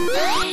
Yeah.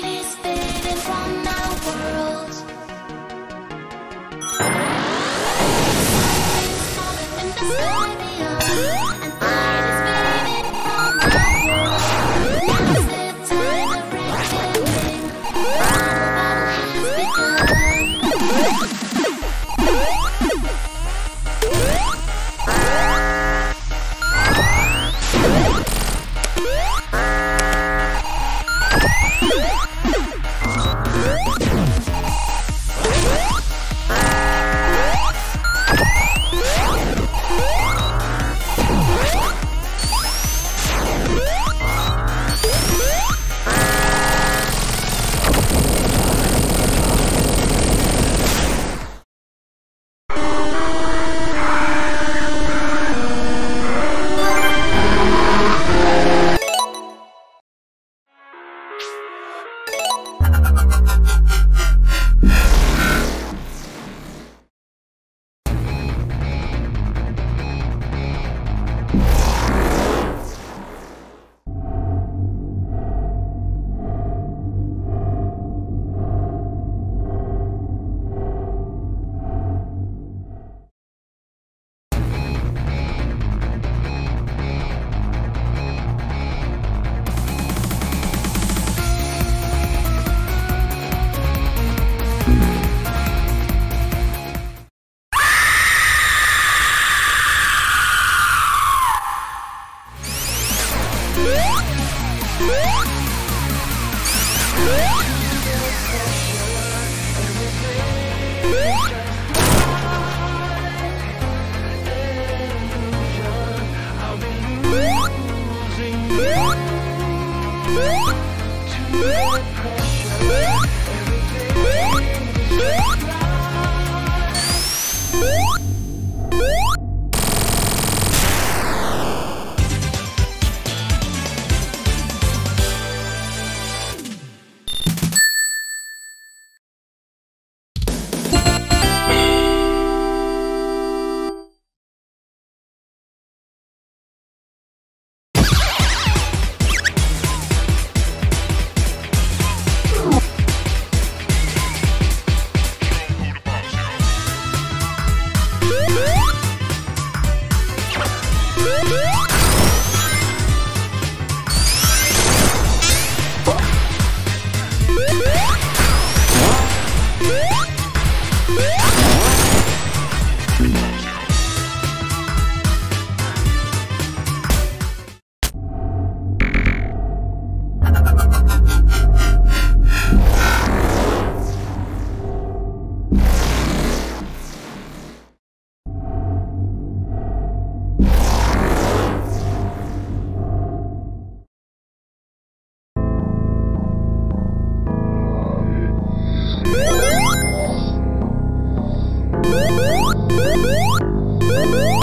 Woo!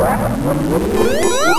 Wow.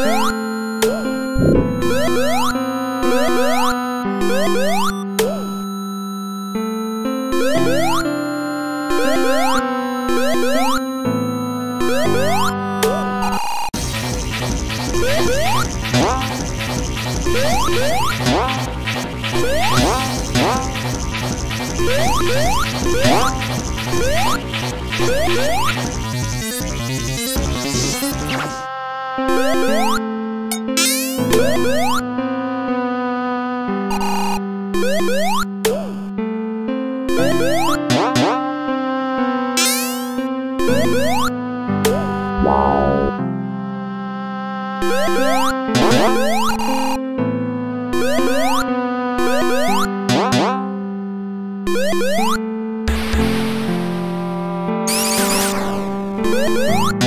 Woo!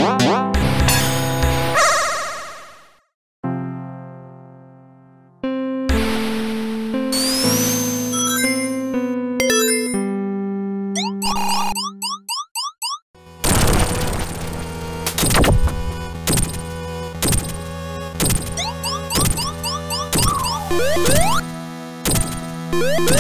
Wow, wow. Woo!